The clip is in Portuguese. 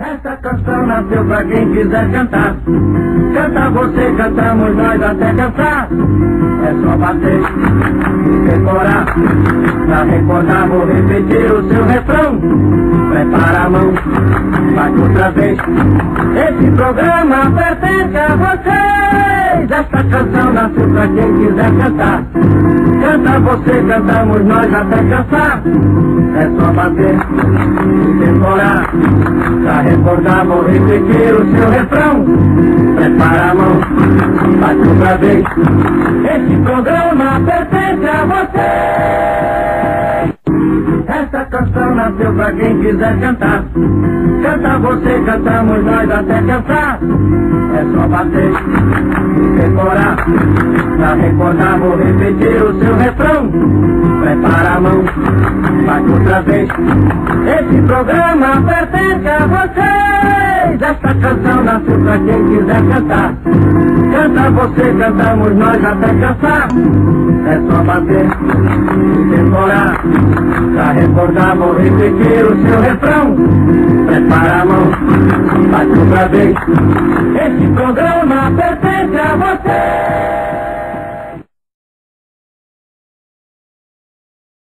Essa canção nasceu pra quem quiser cantar. Canta você, cantamos nós até cansar. É só bater decorar. Pra recordar, vou repetir o seu refrão. Prepara a mão, vai outra vez. Esse programa pertence a vocês. Essa canção nasceu pra quem quiser cantar. Canta você, cantamos nós até cansar. É só bater decorar. Recordar, vou repetir o seu refrão. Prepara a mão, bate outra vez. Esse programa pertence a você. Essa canção nasceu pra quem quiser cantar. Canta você, cantamos nós até cansar. É só bater decorar. Pra recordar, vou repetir o seu refrão. Prepara a mão, bate outra vez. Esse programa pertence. Essa canção nasceu pra quem quiser cantar. Canta você, cantamos nós até cansar. É só bater decorar. Pra recordar, vou repetir o seu refrão. Prepara a mão, bate outra vez. Esse programa pertence a você.